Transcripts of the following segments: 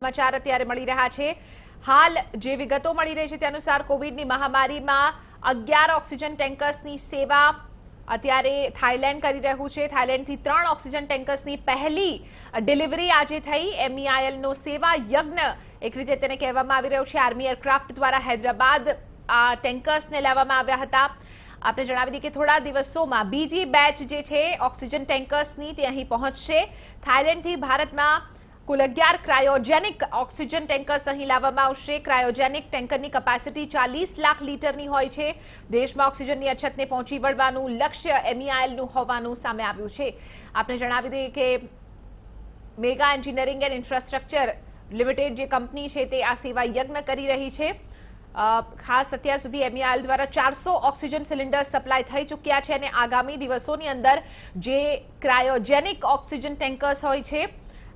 સમાચાર અત્યારે મળી રહ્યા છે હાલ જે વિગતો મળી રહી છે તે અનુસાર કોવિડની મહામારીમાં અગિયાર ઓક્સિજન ટેન્કર્સની સેવા અત્યારે થાઇલેન્ડ કરી રહ્યું છે થાઇલેન્ડથી ત્રણ ઓક્સિજન ટેન્કર્સની પહેલી ડિલિવરી આજે થઈ એમઈઆઈએલનો સેવા યજ્ઞ એક રીતે તેને કહેવામાં આવી રહ્યો છે આર્મી એરક્રાફ્ટ દ્વારા હૈદરાબાદ આ ટેન્કર્સને લાવવામાં આવ્યા હતા આપણે જણાવી દઈએ કે થોડા દિવસોમાં બીજી બેચ જે છે ઓક્સિજન ટેન્કર્સની તે અહીં પહોંચશે થાઇલેન્ડથી ભારતમાં કુલ અગિયાર ક્રાયોજેનિક ઓક્સિજન ટેન્કર્સ અહીં લાવવામાં આવશે ક્રાયોજેનિક ટેન્કરની કેપેસિટી ચાલીસ લાખ લીટરની હોય છે દેશમાં ઓક્સિજનની અછતને પહોંચી વળવાનું લક્ષ્ય એમઈઆઈએલનું હોવાનું સામે આવ્યું છે આપણે જણાવી દઈએ કે Mega Engineering and Infrastructure Limited જે કંપની છે તે આ સેવા યજ્ઞ કરી રહી છે અ, ખાસ અત્યાર સુધી એમઈઆઈએલ દ્વારા ચારસો ઓક્સિજન સિલિન્ડર સપ્લાય થઈ ચૂક્યા છે અને આગામી દિવસોની અંદર જે ક્રાયોજેનિક ઓક્સિજન ટેન્કર્સ હોય છે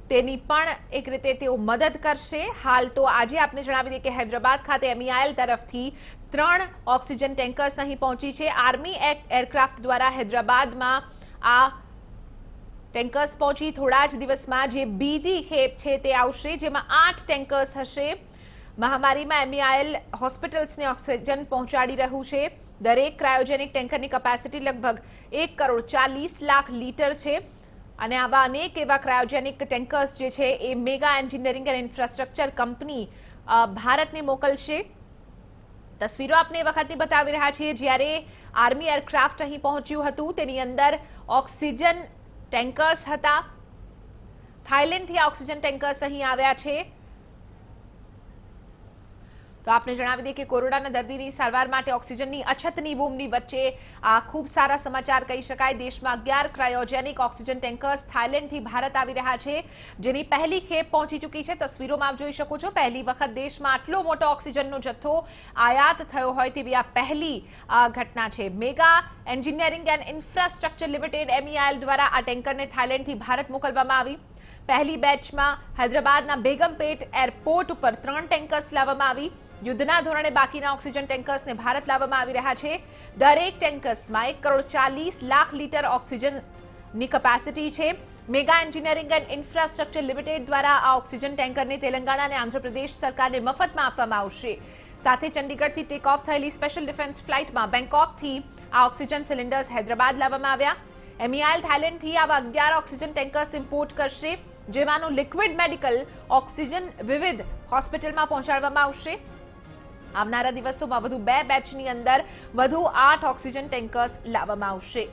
તેની પણ એક રીતે તેઓ મદદ કરશે હાલ તો આજે આપણે જણાવી દઈએ કે હૈદરાબાદ ખાતે એમઈઆઈએલ તરફથી ત્રણ ઓક્સિજન ટેન્કર્સ અહીં પહોંચી છે આર્મી એક- એરક્રાફ્ટ દ્વારા હૈદરાબાદમાં આ ટેન્કર્સ પહોંચી થોડા જ દિવસમાં જે બીજી ખેપ છે તે આવશે જેમાં આઠ ટેન્કર્સ હશે મહામારીમાં એમઈઆઈએલ હોસ્પિટલ્સને ઓક્સિજન પહોંચાડી રહ્યું છે દરેક ક્રાયોજેનિક ટેન્કરની કેપેસિટી લગભગ એક કરોડ ચાલીસ લાખ લીટર છે અને આવા અનેક એવા ક્રાયોજેનિક ટેન્કર્સ જે છે એ mega engineering and infrastructure company અ, ભારતને મોકલશે તસવીરો આપને એ વખતની બતાવી રહ્યા છીએ જ્યારે આર્મી એરક્રાફ્ટ અહીં પહોંચ્યું હતું તેની અંદર ઓક્સિજન ટેન્કર્સ હતા થાઇલેન્ડથી આ ઓક્સિજન ટેન્કર્સ અહીં આવ્યા છે તો આપણે જણાવી દઈએ કે કોરોનાના દર્દીની સારવાર માટે ઓક્સિજનની અછતની બૂમની વચ્ચે આ ખૂબ સારા સમાચાર કહી શકાય દેશમાં અગિયાર ક્રાયોજેનિક ઓક્સિજન ટેન્કર્સ થાઇલેન્ડથી ભારત આવી રહ્યા છે જેની પહેલી ખેપ પહોંચી ચૂકી છે તસવીરોમાં આપ જોઈ શકો છો પહેલી વખત દેશમાં આટલો મોટો ઓક્સિજનનો જથ્થો આયાત થયો હોય તેવી આ પહેલી અ, ઘટના છે Mega Engineering and Infrastructure Limited MEIL દ્વારા આ ટેન્કરને થાઇલેન્ડથી ભારત મોકલવામાં આવી પહેલી બેચમાં હૈદરાબાદના બેગમપેટ એરપોર્ટ ઉપર ત્રણ ટેન્કર્સ લાવવામાં આવી યુદ્ધના ધોરણે બાકીના ઓક્સિજન ટેન્કર્સને ભારત લાવવામાં આવી રહ્યા છે દરેક ટેન્કર્સમાં એક કરોડ ચાલીસ લાખ લીટર ઓક્સિજનની કેપેસિટી છે Mega Engineering and Infrastructure Limited દ્વારા આ ઓક્સિજન ટેન્કરને તેલંગાણા અને આંધ્રપ્રદેશ સરકારને મફતમાં આપવામાં આવશે સાથે ચંડીગઢથી ટેક ઓફ થયેલી સ્પેશિયલ ડિફેન્સ ફ્લાઇટમાં બેંકોકથી આ ઓક્સિજન સિલિન્ડર્સ હૈદરાબાદ લાવવામાં આવ્યા એમઈઆઈએલ થાઇલેન્ડથી આવા અગિયાર ઓક્સિજન ટેન્કર્સ ઇમ્પોર્ટ કરશે જેમાંનું લિક્વિડ મેડિકલ ઓક્સિજન વિવિધ હોસ્પિટલમાં પહોંચાડવામાં આવશે આવનારા દિવસોમાં વધુ બે બેચની અંદર વધુ આઠ ઓક્સિજન ટેન્કર્સ લાવવામાં આવશે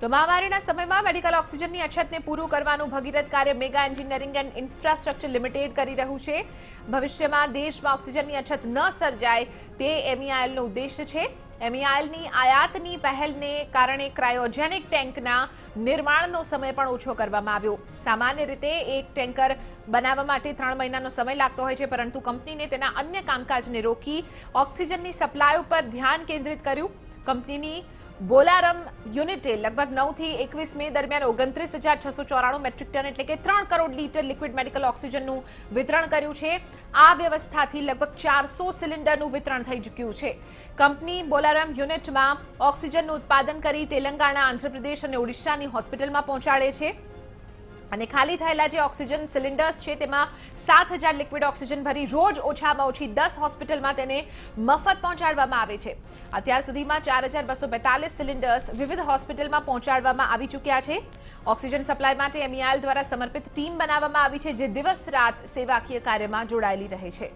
તો મહામારીના સમયમાં મેડિકલ ઓક્સિજનની અછતને પૂરું કરવાનું ભગીરથ કાર્ય Mega Engineering and Infrastructure Limited કરી રહ્યું છે ભવિષ્યમાં દેશમાં ઓક્સિજનની અછત ન સર્જાય તે એમઈઆઈએલનો ઉદ્દેશ્ય છે એમઈઆઈએલની આયાતની પહેલને કારણે ક્રાયોજેનિક ટેન્કના નિર્માણનો સમય પણ ઓછો કરવામાં આવ્યો સામાન્ય રીતે એક ટેન્કર બનાવવા માટે ત્રણ મહિનાનો સમય લાગતો હોય છે પરંતુ કંપનીને તેના અન્ય કામકાજને રોકી ઓક્સિજનની સપ્લાય ઉપર ધ્યાન કેન્દ્રિત કર્યું કંપનીની બોલારમ યુનિટે લગભગ નવથી એકવીસ મે દરમિયાન ઓગણત્રીસ હજાર છસો ચોરાણું મેટ્રિક ટન એટલે કે ત્રણ કરોડ લીટર લિક્વિડ મેડિકલ ઓક્સિજનનું વિતરણ કર્યું છે આ વ્યવસ્થાથી લગભગ ચારસો સિલિન્ડરનું વિતરણ થઈ ચૂક્યું છે કંપની બોલારમ યુનિટમાં ઓક્સિજનનું ઉત્પાદન કરી તેલંગાણા આંધ્રપ્રદેશ અને ઓડિશાની હોસ્પિટલમાં પહોંચાડે છે અને ખાલી થયેલા જે ઓક્સિજન સિલિન્ડર્સ છે તેમાં સાત હજાર લિક્વિડ ઓક્સિજન ભરી રોજ ઓછામાં ઓછી દસ હોસ્પિટલમાં તેને મફત પહોંચાડવામાં આવે છે અત્યાર સુધીમાં ચાર હજાર બસો બેતાલીસ સિલિન્ડર્સ વિવિધ હોસ્પિટલમાં પહોંચાડવામાં આવી ચૂક્યા છે ઓક્સિજન સપ્લાય માટે એમઈઆઈએલ દ્વારા સમર્પિત ટીમ બનાવવામાં આવી છે જે દિવસ રાત સેવાકીય કાર્યમાં જોડાયેલી રહે છે